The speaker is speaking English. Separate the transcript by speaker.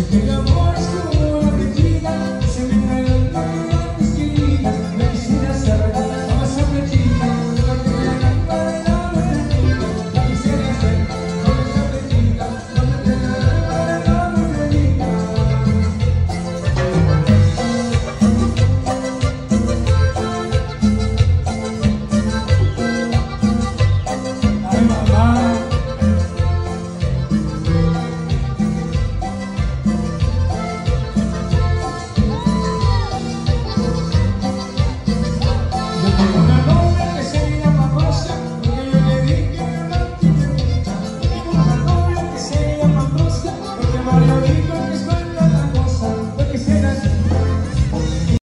Speaker 1: Chicken